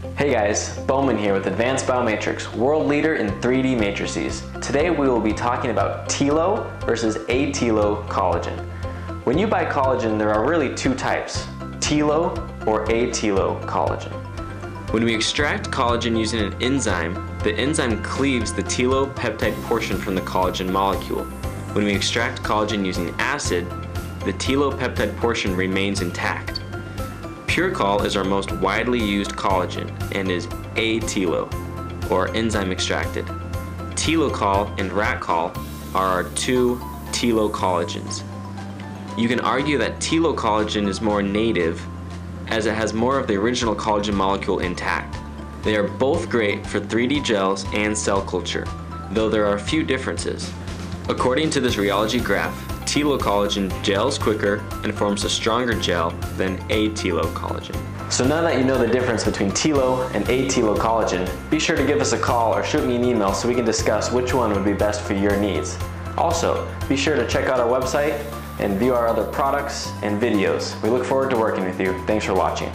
Hey guys, Bowman here with Advanced Biomatrix, world leader in 3D matrices. Today we will be talking about telo versus atelo collagen. When you buy collagen, there are really two types, telo or atelo collagen. When we extract collagen using an enzyme, the enzyme cleaves the telo peptide portion from the collagen molecule. When we extract collagen using acid, the telo peptide portion remains intact. PureCol is our most widely used collagen and is atelo, or enzyme extracted. Telocol and Ratcol are our two telo collagens. You can argue that telo collagen is more native as it has more of the original collagen molecule intact. They are both great for 3D gels and cell culture, though there are a few differences. According to this rheology graph, telo collagen gels quicker and forms a stronger gel than atelo collagen. So now that you know the difference between telo and atelo collagen, be sure to give us a call or shoot me an email so we can discuss which one would be best for your needs. Also, be sure to check out our website and view our other products and videos. We look forward to working with you. Thanks for watching.